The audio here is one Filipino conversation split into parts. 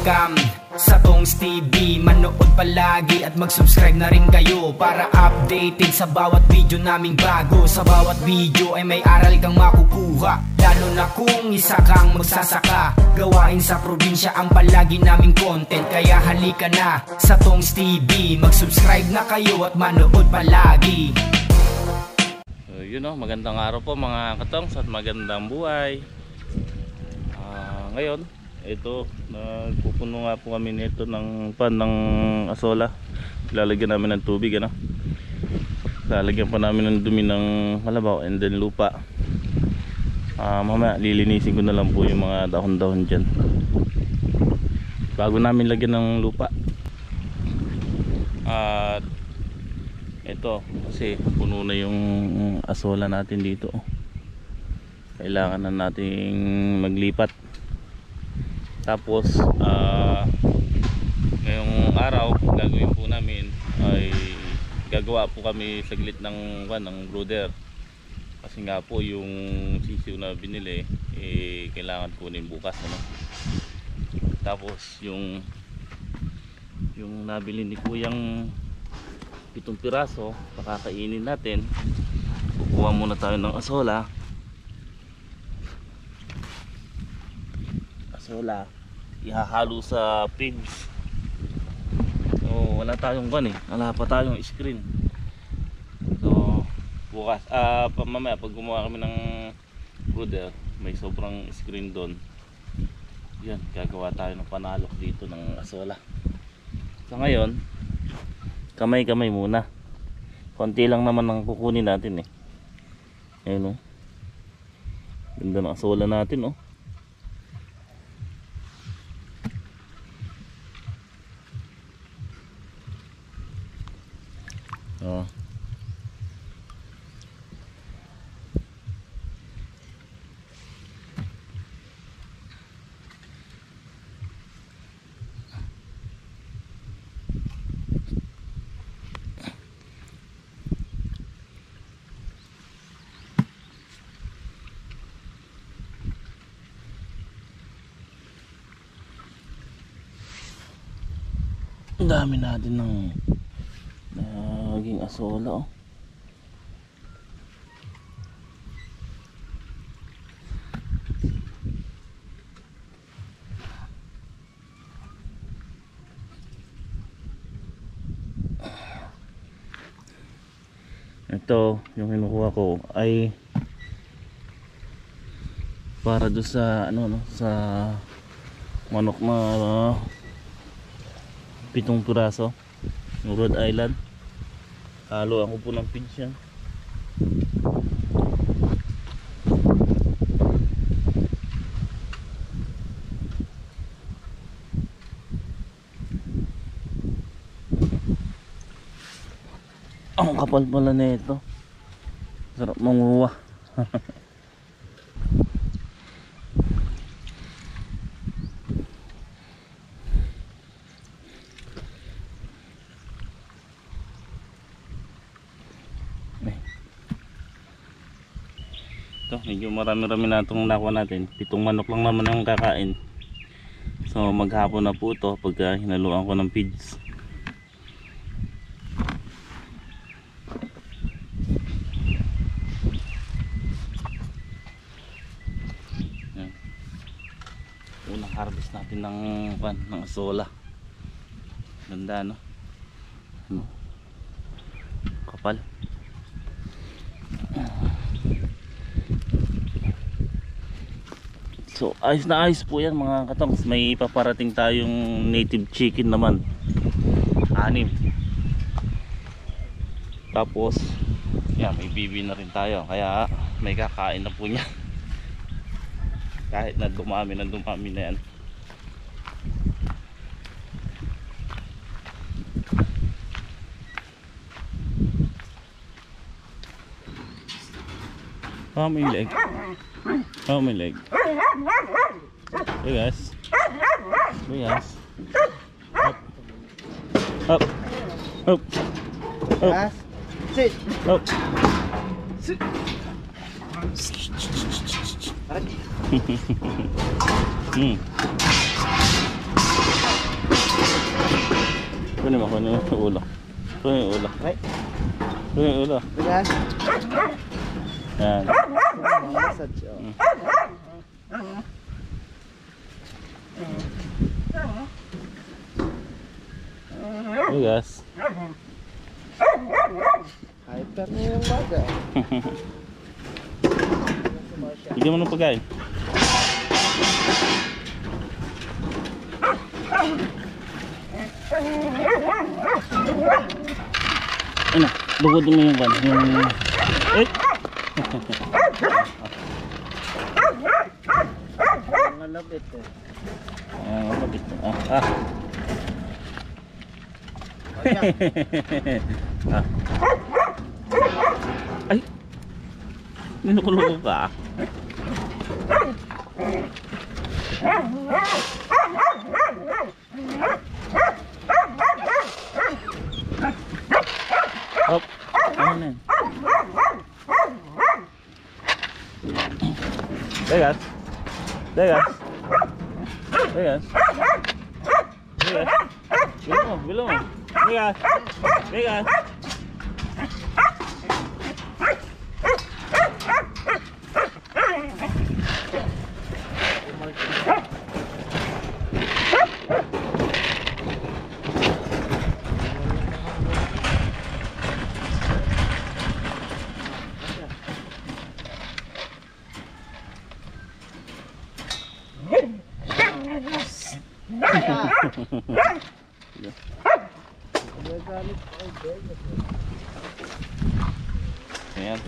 welcome. Sa Tongs TV Manood palagi at mag-subscribe na rin kayo Para updated sa bawat video naming bago. Sa bawat video ay may aral kang makukuha Lalo na kung isa kang magsasaka. Gawain sa probinsya ang palagi naming content Kaya halika na. Sa Tongs TV Mag-subscribe na kayo at manood palagi. So, yun o, magandang araw po mga katongs at magandang buhay. Ah, ngayon, ito, nagpupuno nga po kami nito ng pan ng asola. Lalagyan namin ng tubig, ano? Lalagyan pa namin ng dumi ng kalabaw and then lupa. Ah, mamaya lilinisin ko na lang po yung mga dahon-dahon dyan. Bago namin lagyan ng lupa. At ito kasi puno na yung asola natin dito kailangan na nating maglipat tapos uh, ngayong araw gagawin po namin ay gagawa po kami saglit ng one, ng brooder kasi nga po yung sisiw na binili eh, kailangan kunin bukas ano? tapos yung yung nabili ni kuyang pitong piraso pakakainin natin. Kukuha muna tayo ng asola. Asola ihahalo sa pigs so wala tayong gan eh. Wala pa tayong screen. So bukas. Ah uh, mamaya pag gumawa kami ng brooder may sobrang screen doon. Yan gagawa tayo ng panalok dito ng asola. So ngayon kamay kamay muna. Konti lang naman ang kukunin natin eh. Ayun oh. ganda ng asola natin oh ang dami natin ng oh. ito yung kinukuha ko ay para do sa ano no sa manok na uh, pitong piraso Rhode Island halo ako po ng pigs yan ang kapal pala na ito sarap manguha ito medyo marami rami na itong nakuha natin. Pitong manok lang naman yung kakain. So maghapon na po ito pagka hinaluan ko ng feeds. Unang harvest natin ng pan ng asola. Ganda no? Ano? kapal So ayos na ayos po yan mga katongs. May paparating tayong native chicken naman. Anim. Tapos yan, may bibi na rin tayo. Kaya may kakain na po niya. Kahit na dumami na dumami na yan How many leg? How many leg? Hey guys. Hey guys. Up. Up. Up. Up. Sit. Up. Sit. Hmm. Kunin mo, kunin mo yung ulo. Kunin yung ulo. Kunin yung ulo. Yan. Massage, oh. Hey guys. Hyper na yung baga. Bigyan mo ng pagkain. Ano, lugod mo yung yung... Eh! Mga labit eh. Ah, kapit. Ah, ah. ah. Ay! Ninukulong ka. Hop. Ano na yan? Vegas. Vegas. Vegas. Vegas. Bilo mo, bilo mo. Vegas. Vegas. Nagalit. Ay, Vegas. Ayan.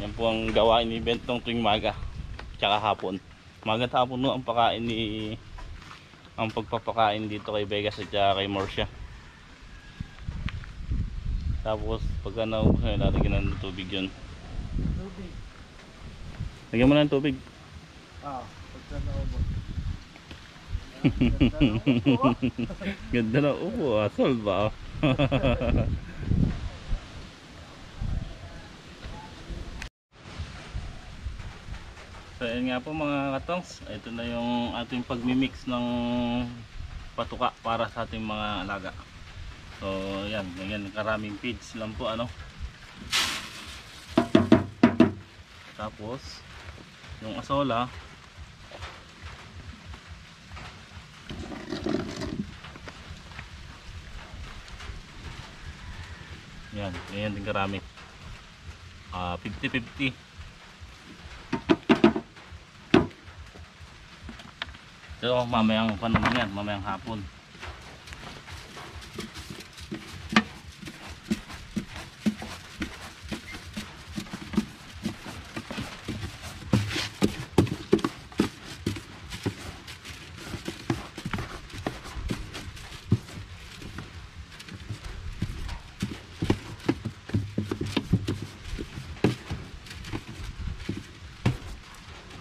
Yan po ang gawain ni event ng tuwing maga. Tsaka hapon. Maga at hapon no, ang pakain ni ang pagpapakain dito kay Vegas at kay Morsia. Tapos pagka naubos na lalagyan ng tubig yun. Tubig. Lagyan mo na ng tubig. Ah, pagka naubos. Ganda na upo ah. Sol ba? so yun nga po mga katongs. Ito na yung ating pagmimix ng patuka para sa ating mga alaga. So yan, ganyan karaming feeds lang po ano. Tapos yung asola Yan, ganyan din karami. Ah, 50-50. So, mamayang pa naman yan, mamayang hapon.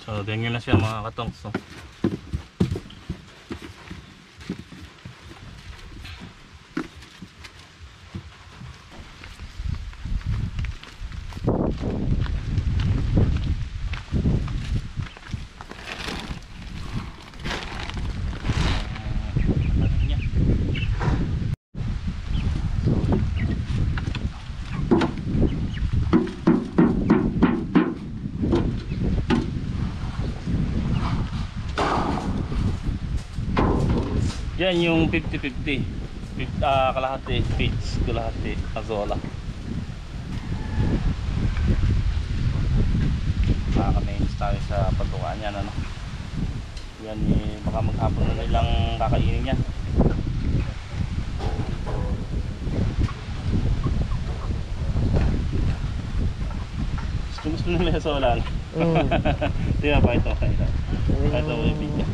So, ganyan na siya mga katong. So, ano niya? Yan yung 50-50. Fif- ah, kalahati feeds, kalahati azola. Nakaka-mains tayo sa patukaan yan ano. Yan eh, baka maghapon na nilang kakainin yan. Gusto gusto nila sa solan. Mm. Di ba pa ito? Ito. Ito mo yung video.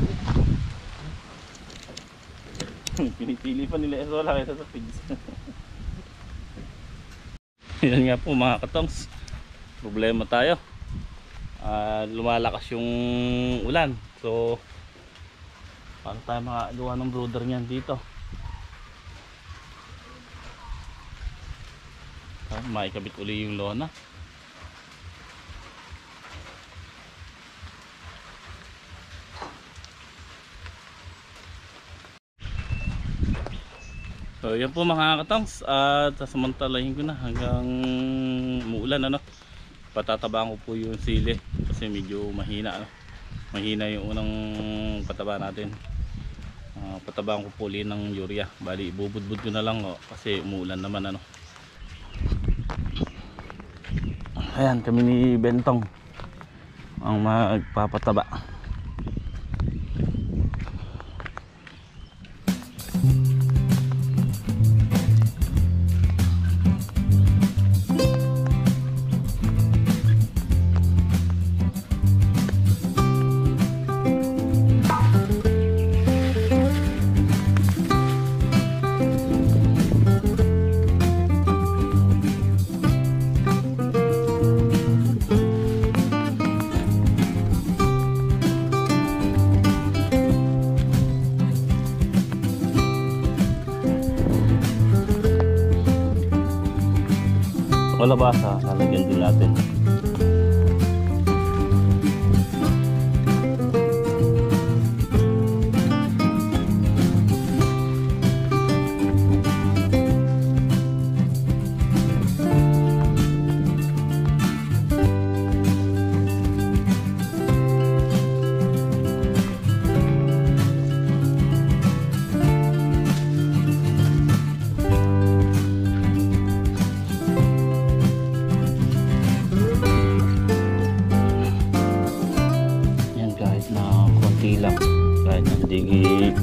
Pinipili pa nila ito wala kaysa sa pigs. Yan nga po mga katongs. Problema tayo. Ah, lumalakas yung ulan. So paano tayo makagawa ng brooder niyan dito? Ah, maikabit uli yung lona. So yan po mga katongs at sasamantalahin ko na hanggang muulan ano. Patatabaan ko po yung sili kasi medyo mahina ano. Mahina yung unang pataba natin. Ah, patabaan ko po ulit ng urea. Bali ibubudbud ko na lang oh, kasi umuulan naman ano. Ayan kami ni Bentong ang magpapataba. Kalabasa, lalagyan din natin.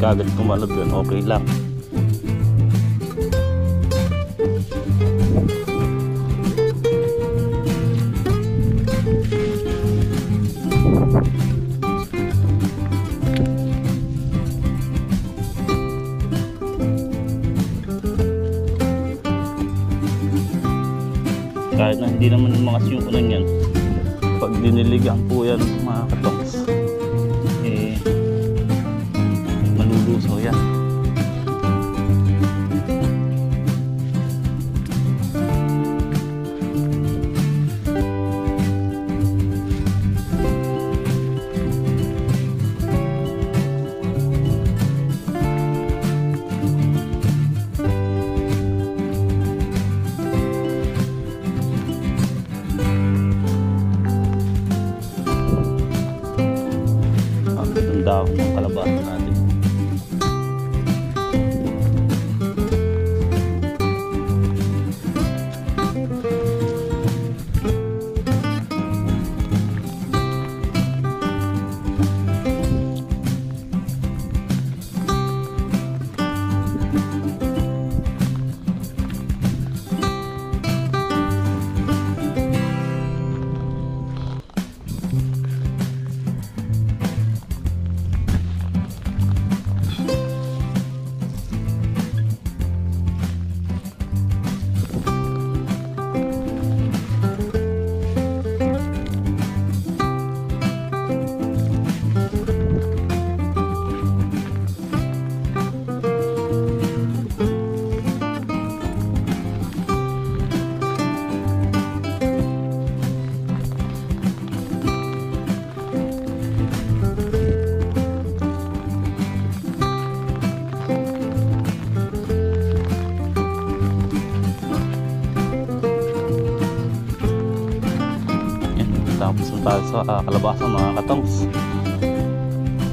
Kagad kumalab yun, okay lang. Kahit na hindi naman mga siyukunan yan, pag diniligan po yan mga katongs ng kalabasa tapos na tayo sa ah, kalabasa mga katongs.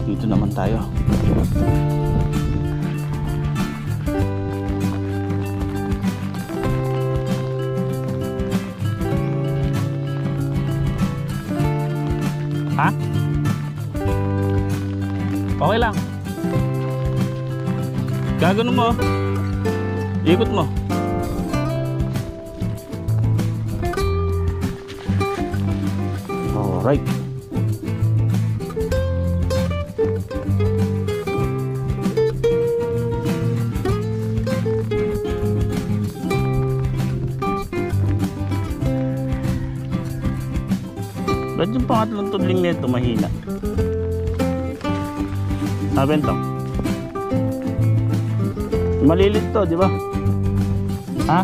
Dito naman tayo. Ha? okay lang. Gagano mo ikot mo mahina? Sabi ito. Malilit to, di ba? Ha?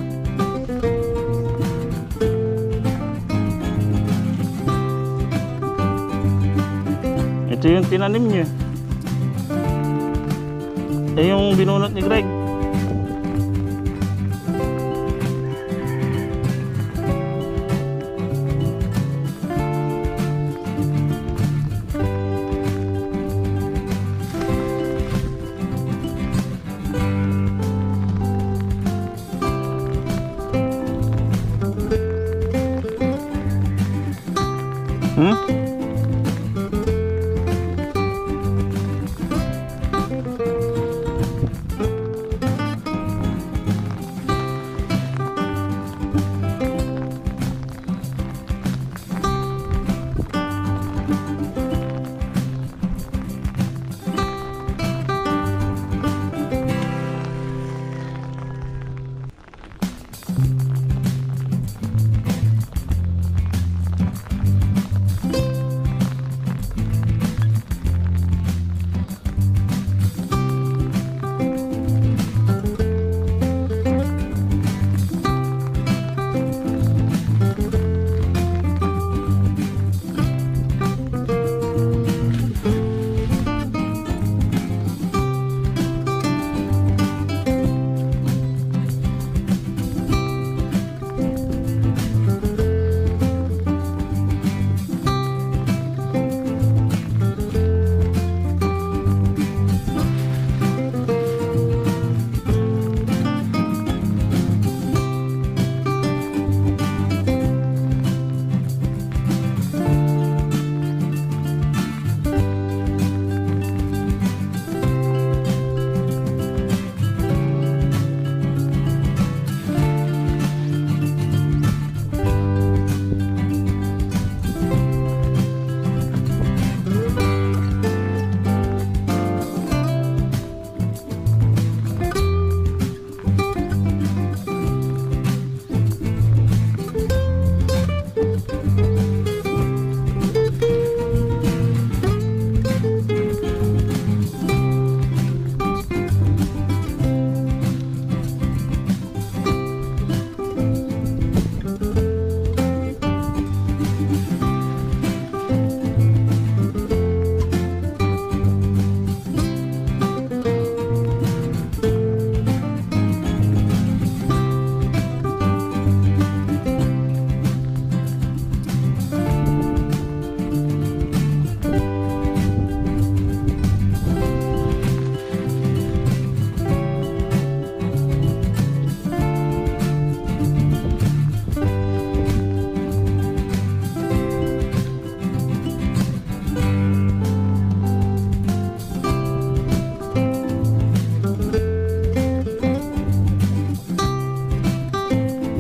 Ito yung tinanim niya. Eh yung binunot ni Greg.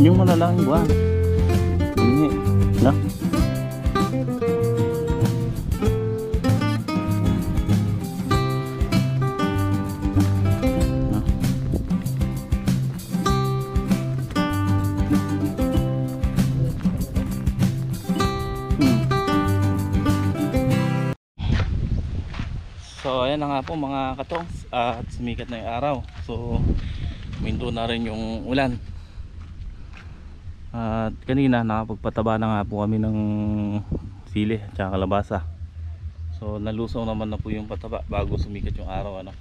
Yung malalaking buwan. Hindi. No? No? Hmm. So ayan na nga po mga katong at sumikat na yung araw. So minto na rin yung ulan. At kanina nakapagpataba na nga po kami ng sili at kalabasa. So nalusaw naman na po yung pataba bago sumikat yung araw ano.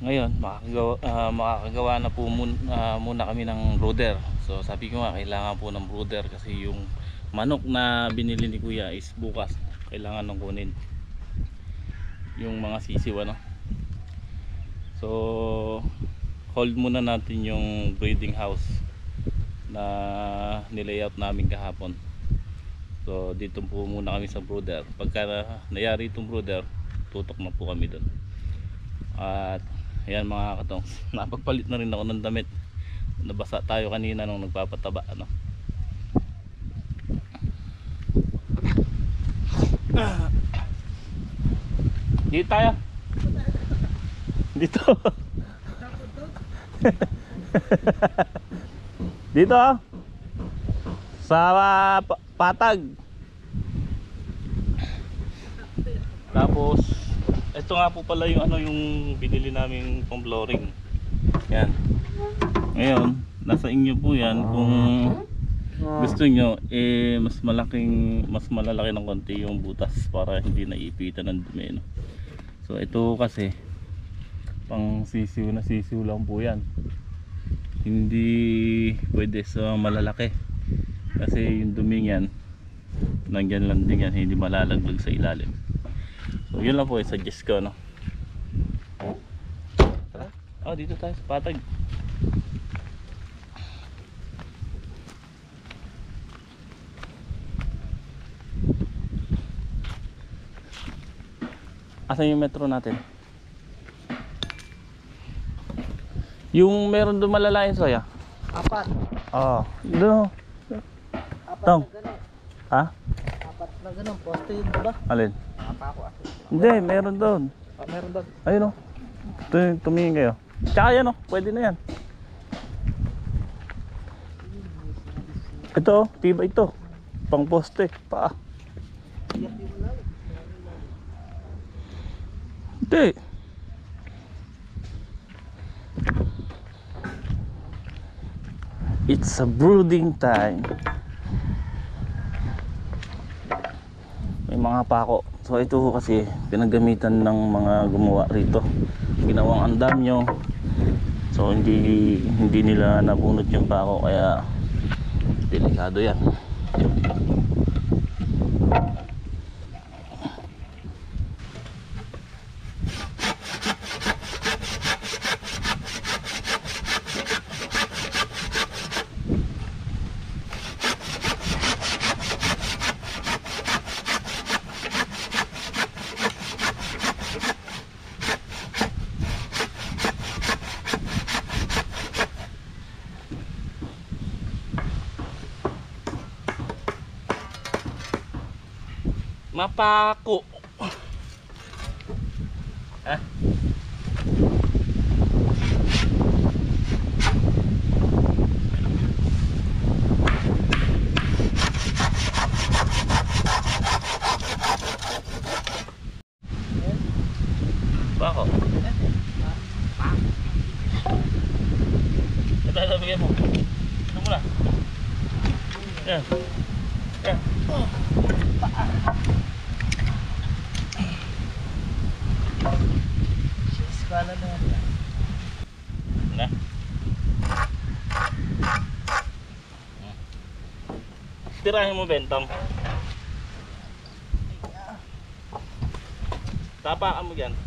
Ngayon makakagawa, ah, makakagawa na po mun, ah, muna kami ng brooder. So sabi ko nga kailangan po ng brooder kasi yung manok na binili ni kuya is bukas kailangan nang kunin yung mga sisiw ano. So hold muna natin yung breeding house na nilayout namin kahapon. So dito po muna kami sa brooder pagka nayari itong brooder tutok na po kami doon at ayan mga katong napagpalit na rin ako ng damit. Nabasa tayo kanina nung nagpapataba ano. Dito tayo. Dito dito ah. sa ah, pa- patag. Tapos ito nga po pala yung ano yung binili naming pang flooring. Yan. Ngayon nasa inyo po yan kung gusto nyo eh mas malaking mas malalaki ng konti yung butas para hindi naiipitan ng dumi no? so ito kasi pang sisiw na sisiw lang po yan hindi pwede sa malalaki. Kasi yung dumi yan nandyan lang din yan hindi malalaglag sa ilalim. So yun lang po yung suggest ko no? Tara. oh dito tayo sa patag. Asan yung metro natin yung meron doon malalaking soya Apat. Oo. Doon. Apat Tong. na ganun. Ha? Apat na ganun. Poste yun, diba? Alin? Apa ako ah. Hindi, meron doon. Ah, meron doon. Ayun o. Tum- tumingin kayo. Tsaka yan o. Pwede na yan. Ito o. Tiba ito. Pang poste. Paa. Hindi. It's a brooding time. May mga pako. So ito kasi pinagamitan ng mga gumawa rito. Ginawang andamyo. So hindi hindi nila nabunot yung pako kaya delikado yan. Mapako. Ha? Bako. Ito, ito, bigyan mo. Ito mo na. Yan. Yan. Skala na yan. Na. Tirahin mo bentong. Tapakan mo dyan.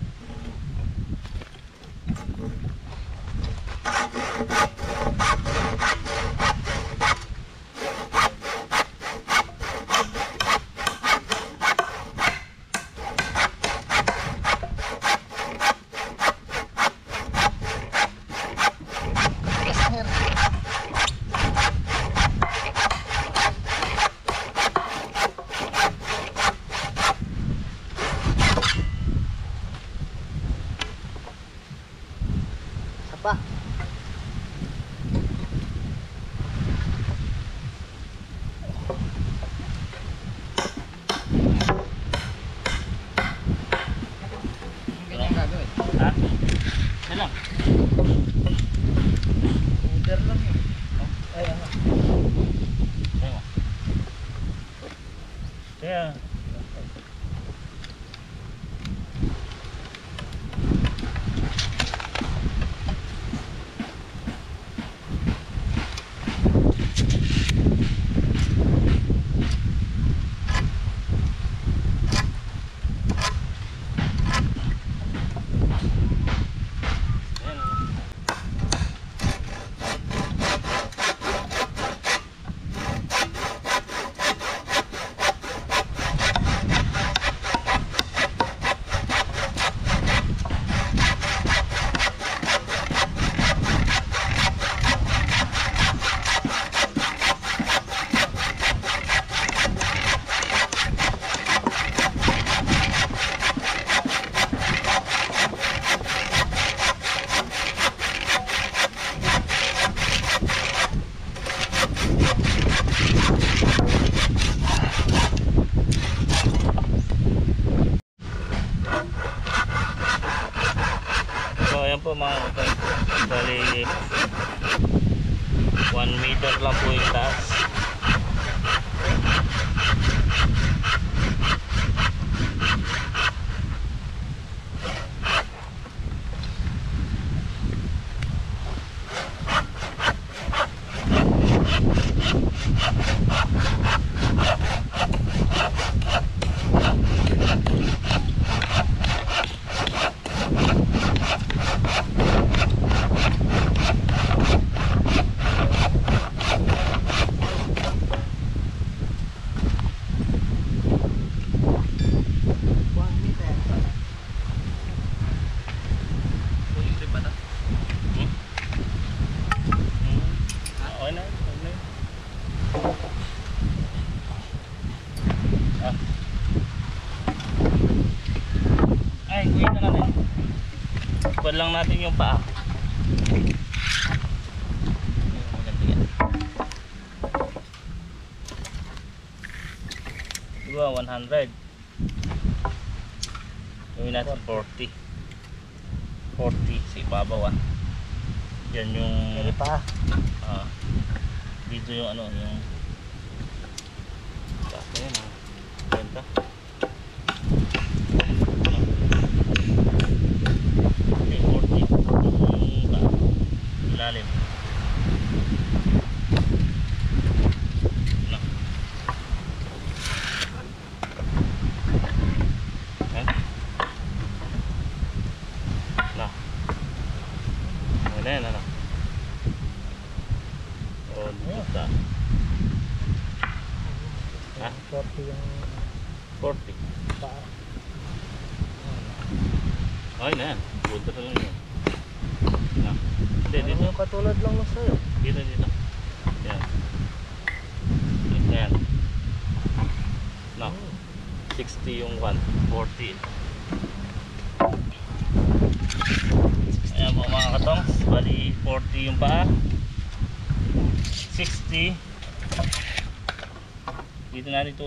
lang natin yung paa.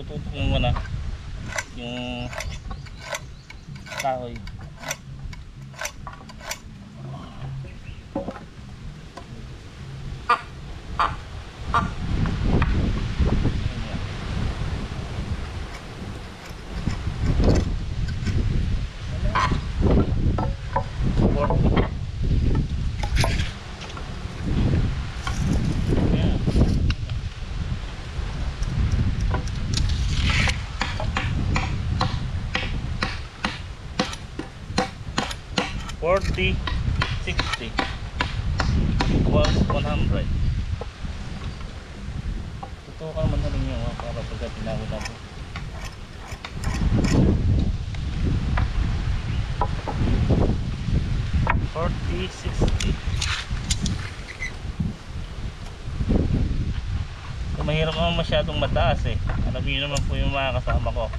matututok muna. masyadong mataas eh. Alam niyo naman po yung mga kasama ko.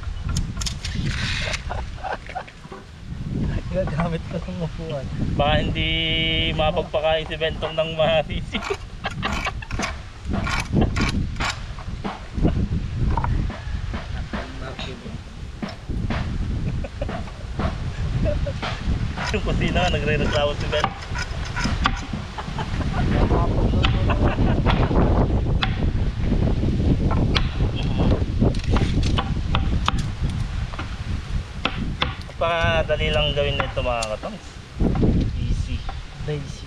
Ginagamit ko ng mapuan. Baka hindi mapagpakain si Bentong ng masisi. yung kusina, nagre-reklamo si Bentong. Napakadali lang gawin nito mga katongs. Easy. Easy.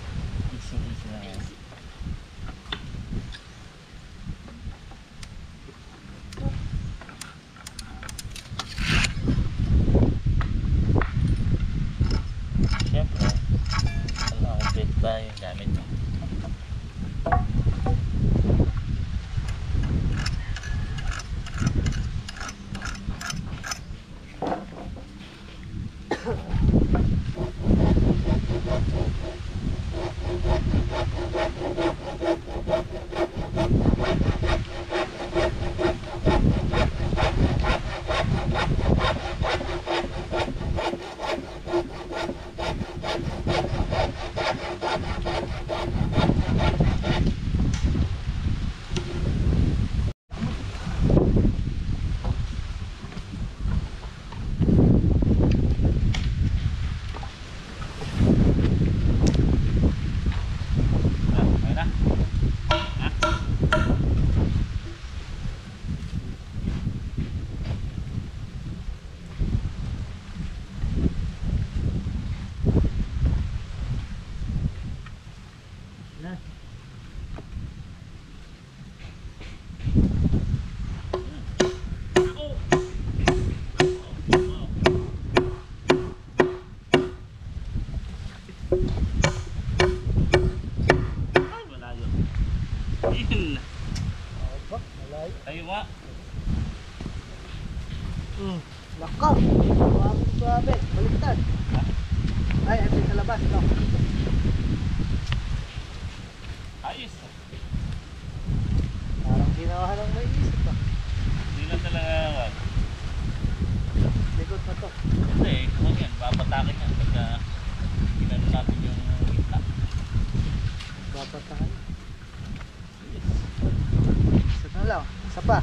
pa?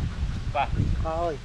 Pa. oi.